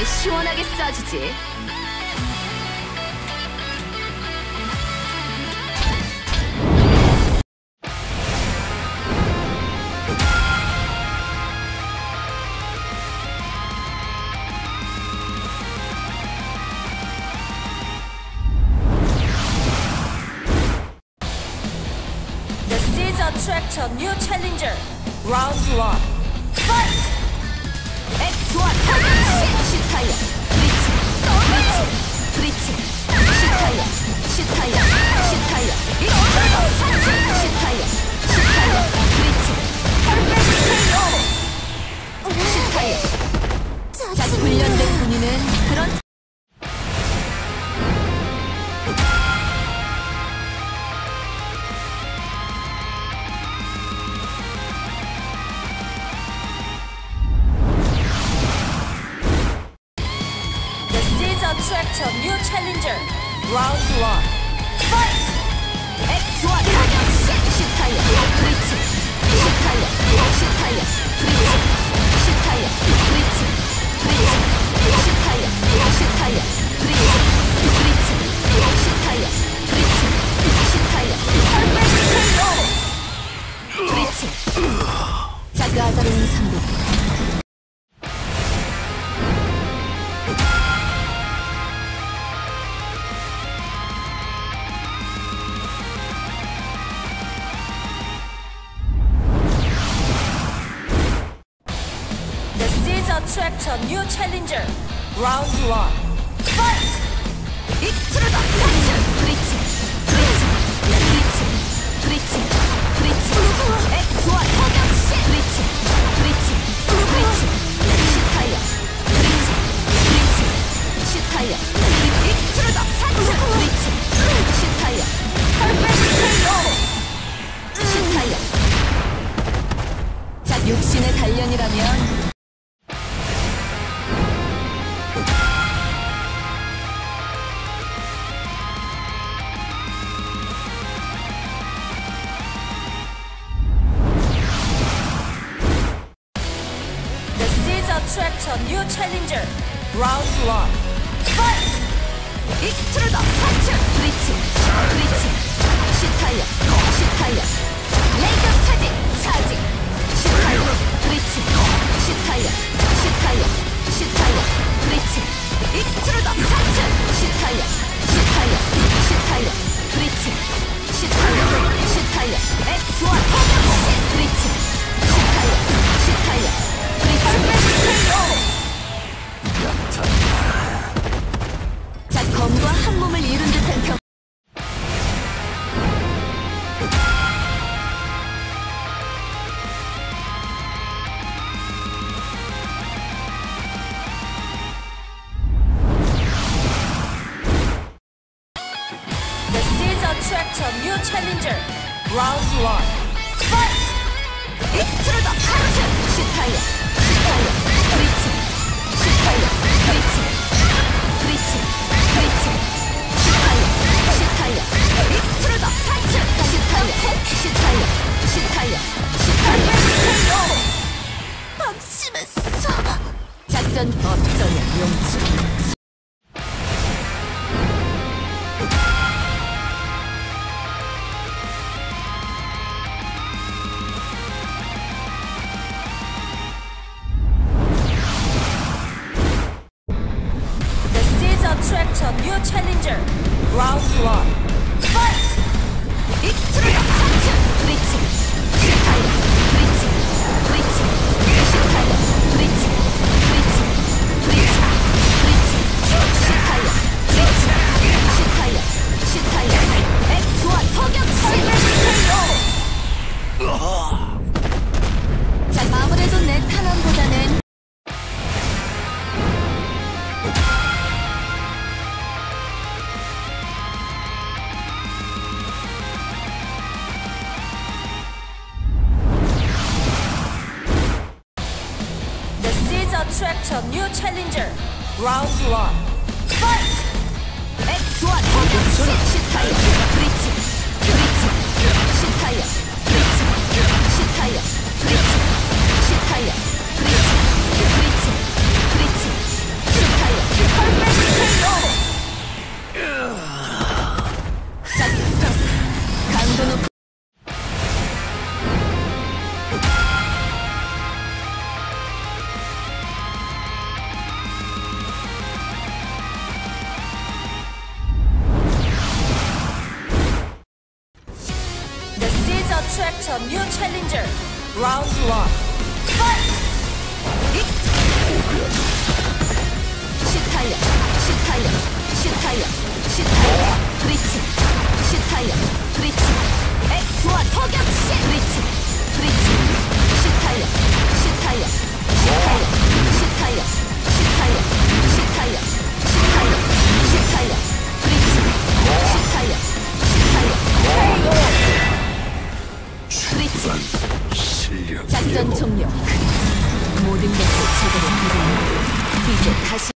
판에 시원하게 쏴주지. The seeds attract a new challenger. Round one. Fight! X1 시 a new challenger. Round one. A new challenger. Round one. Fight! 익스트루더 사치 브리치 브리치 브리치 브리치 브리치 X1 허경씨 브리치 브리치 브리치 시타이어 브리치 브리치 시타이어 익스트루더 사치 브리치 시타이어 시타이어 자 육신의 단련이라면 Round one. Fight! 익스트루더 사츠 브리치 브리치. 시타이어 시타이어. 레이저 차지 차지. 시타이어 브리치 attract a new challenger. Round one. Fight! 익스트루더 하츠 시타이어 시타이어 브리치 시타이어 브리치 브리치 브리치 시타이어 시타이어 익스트루더 사츠 시타이어 시타이어 시타이어 시타이어. 방심했어. 작전 어떠냐 용치 attract a new challenger. Round one. Fight! X1 포격시 시타이어 브리치 브리치 attracts new challenger. Round one. Fight! 이건 실력 작전 종료. 모든 것을 제대로 이제 다시